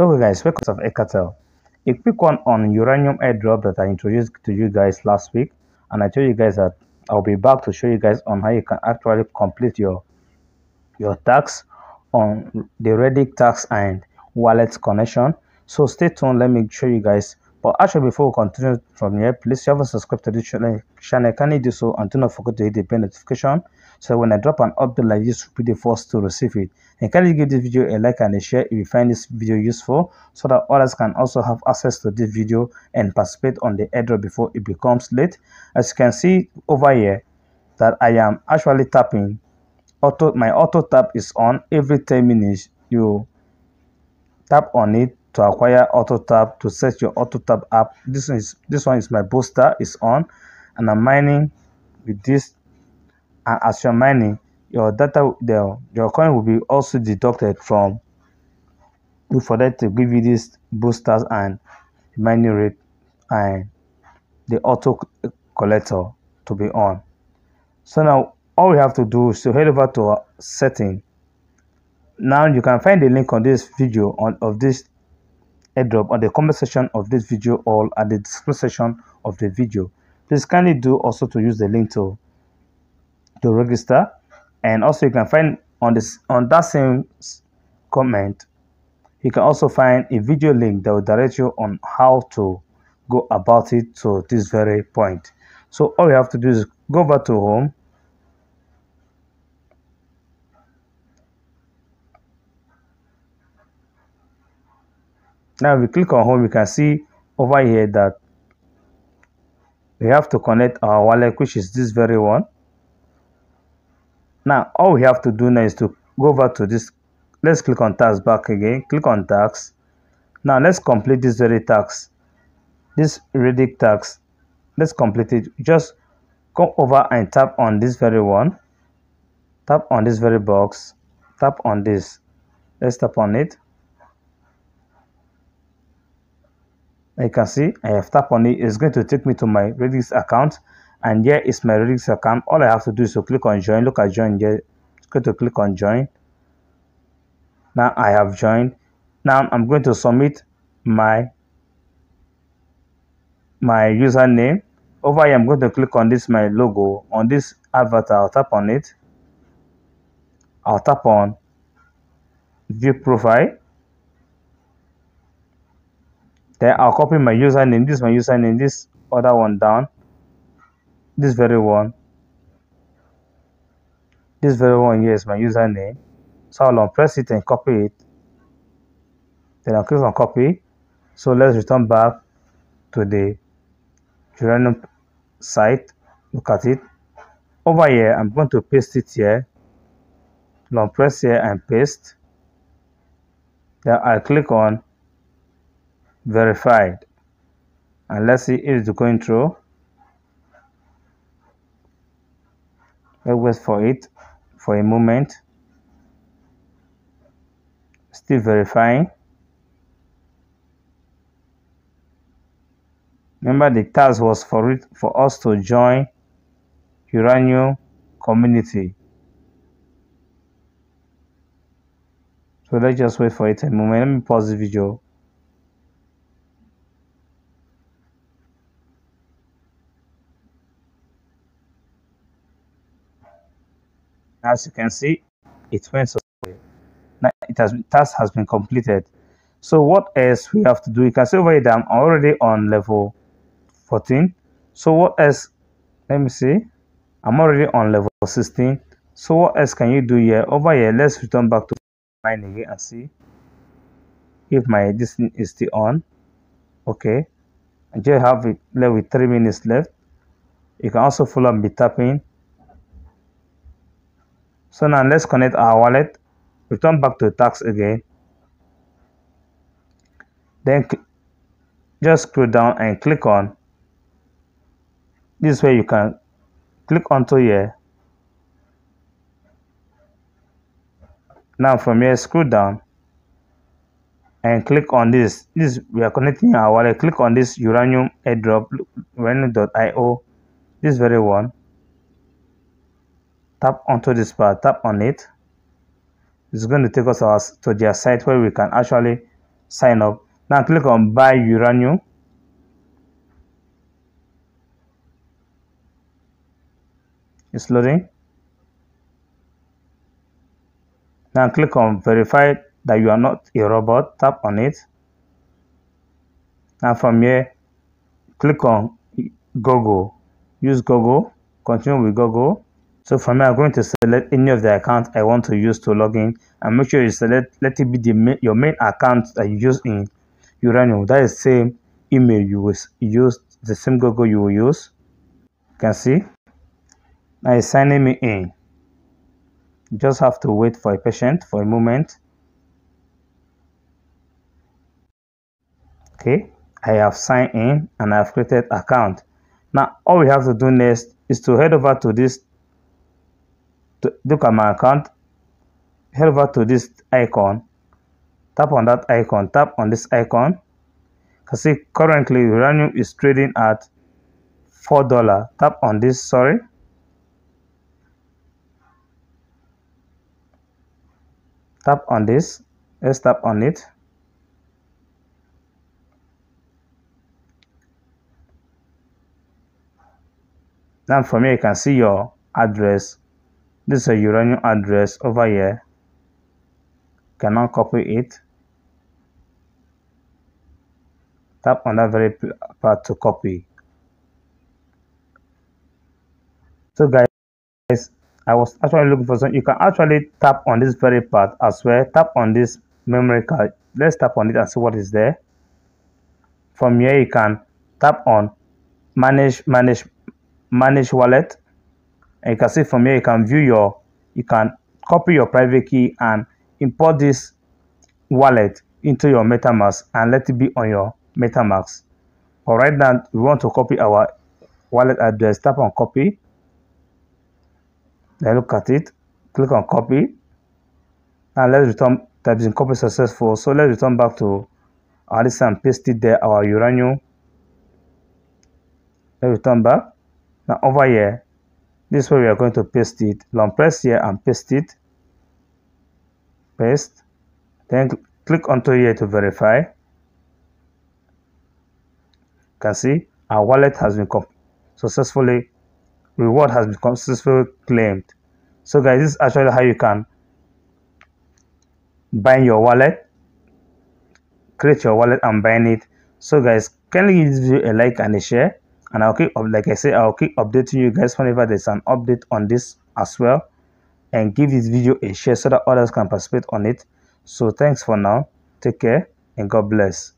Okay guys, welcome to Ekatel. A quick one on uranium airdrop that I introduced to you guys last week and I told you guys that I'll be back to show you guys on how you can actually complete your your tax on the Reddit tax and wallet connection. So stay tuned, let me show you guys. But actually before we continue from here, please you haven't to this channel, can you do so and do not forget to hit the bell notification so when I drop an update like this, you'll be the first to receive it. And kindly give this video a like and a share if you find this video useful so that others can also have access to this video and participate on the airdrop before it becomes late. As you can see over here that I am actually tapping auto my auto tap is on every 10 minutes you tap on it to acquire auto tap to set your auto tap app. This is this one is my booster is on. And i'm mining with this and as you're mining your data the your coin will be also deducted from you for that to give you these boosters and mining rate and the auto collector to be on. So now all we have to do is to head over to our setting. Now you can find the link on this video on of this airdrop on the comment section of this video or at the description section of the video. Please kindly do also to use the link to to register. And also you can find on this on that same comment you can also find a video link that will direct you on how to go about it to this very point. So all you have to do is go back to home now we click on home you can see over here that we have to connect our wallet which is this very one. Now all we have to do now is to go over to this. Let's click on tax back again. Click on tax. Now let's complete this very tax. This Reddit tax. Let's complete it. Just come over and tap on this very one. Tap on this very box. Tap on this. Let's tap on it you can see I have tapped on it. It's going to take me to my Reddit account. And here is my Reddit account. All I have to do is to click on join. Look at join here. Go to click on join. Now I have joined. Now I'm going to submit my my username. Over here I'm going to click on this my logo. On this avatar I'll tap on it. I'll tap on view profile then I'll copy my username this is my username this other one down. This very one. This very one here is my username. So I'll press it and copy it. Then I'll click on copy. So let's return back to the uranium site. Look at it. Over here I'm going to paste it here. Long press here and paste. Then I click on verified. And let's see if it's going through. Let's wait for it for a moment. Still verifying. Remember the task was for it for us to join uranium community. So let's just wait for it a moment. Let me pause the video as you can see it went so now it has task has been completed. So what else we have to do? You can see over here i'm already on level 14 so what else? Let me see. I'm already on level 16 so what else can you do here? Over here let's return back to mine again and see if my this is still on. Okay. I just have it left with three minutes left. You can also follow me tapping so now let's connect our wallet return back to tax again. Then just scroll down and click on. This way you can click onto here. Now from here scroll down and click on this. This we are connecting our wallet. Click on this uranium airdrop uranium.io this very one tap onto this part tap on it. It's going to take us to their site where we can actually sign up. Now click on buy uranium. It's loading. Now click on verify that you are not a robot. Tap on it. Now from here click on google. Use google. Continue with google so for me i'm going to select any of the accounts i want to use to log in and make sure you select let it be the your main account that you use in uranium. That is same email you will use the same google you will use. You can see? Now it's signing me in. You just have to wait for a patient for a moment. Okay? I have signed in and i've created account. Now all we have to do next is to head over to this to look at my account. Head over to this icon. Tap on that icon. Tap on this icon. Can see currently uranium is trading at four dollar. Tap on this sorry. Tap on this. Let's tap on it. Now from here you can see your address this is a uranium address over here. Can cannot copy it. Tap on that very part to copy. So guys i was actually looking for something you can actually tap on this very part as well. Tap on this memory card. Let's tap on it and see what is there. From here you can tap on manage manage manage wallet and you can see from here you can view your you can copy your private key and import this wallet into your metamask and let it be on your metamask. But right now we want to copy our wallet address. Tap on copy. Then look at it. Click on copy. And let's return that is copy successful. So let's return back to our and paste it there our uranium. Let's return back. Now over here this is where we are going to paste it. Long press here and paste it. Paste. Then click onto here to verify. You can see our wallet has been successfully reward has been successfully claimed. So guys this is actually how you can bind your wallet create your wallet and bind it. So guys kindly give this video a like and a share and i'll keep like i say i'll keep updating you guys whenever there's an update on this as well. And give this video a share so that others can participate on it. So thanks for now. Take care and god bless